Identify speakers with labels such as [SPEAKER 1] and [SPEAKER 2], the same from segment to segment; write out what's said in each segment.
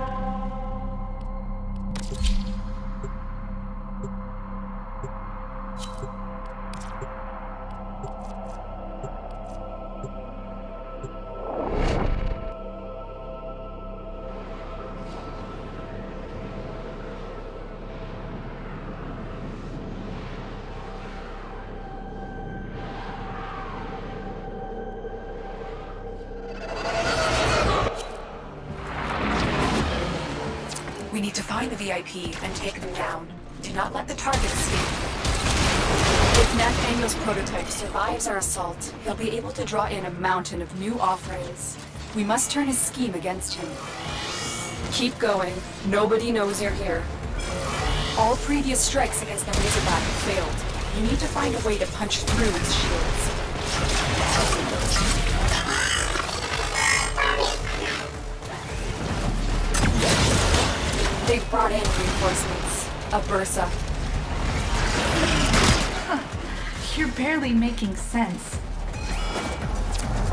[SPEAKER 1] We need to find the VIP and take them down. Do not let the target escape. If Nef Anyo's prototype survives our assault, he'll be able to draw in a mountain of new offerings. We must turn his scheme against him. Keep going. Nobody knows you're here. All previous strikes against the Razorback have failed. You need to find a way to punch through its shields. Brought in reinforcements. A Bursa.
[SPEAKER 2] You're barely making sense.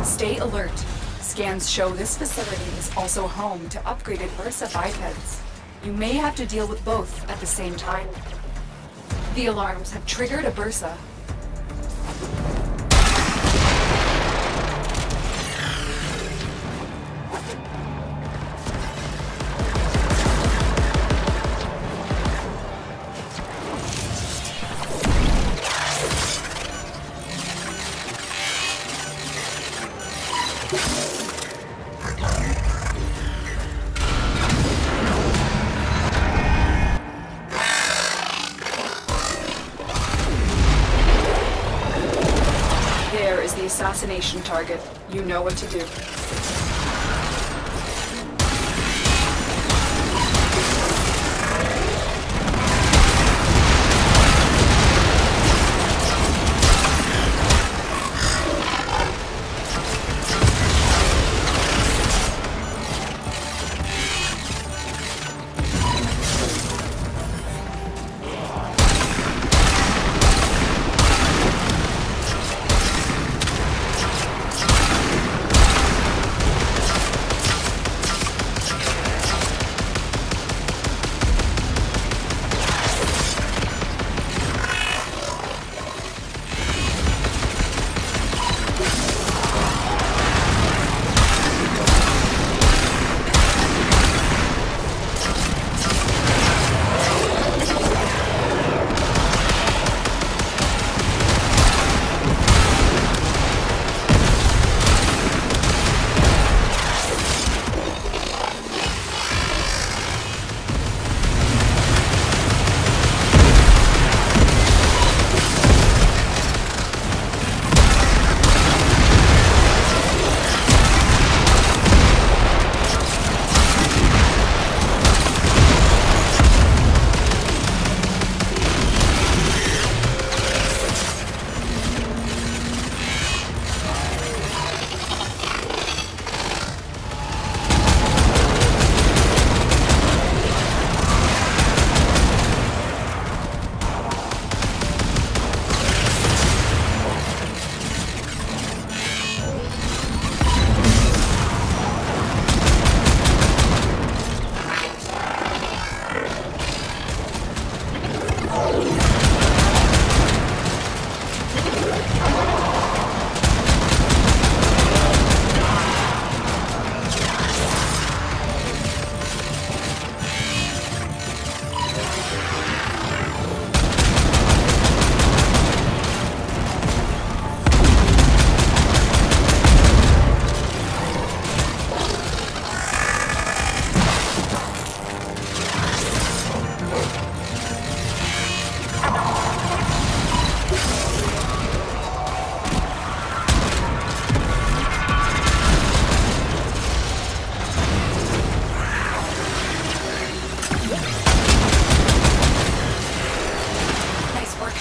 [SPEAKER 1] Stay alert. Scans show this facility is also home to upgraded Bursa bipeds. You may have to deal with both at the same time. The alarms have triggered a Bursa. Assassination target. You know what to do.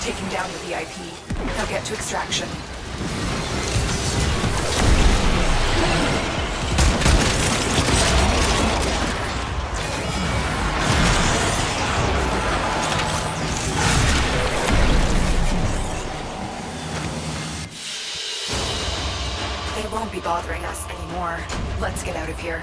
[SPEAKER 1] Taking down the VIP. Now get to extraction. They won't be bothering us anymore. Let's get out of here.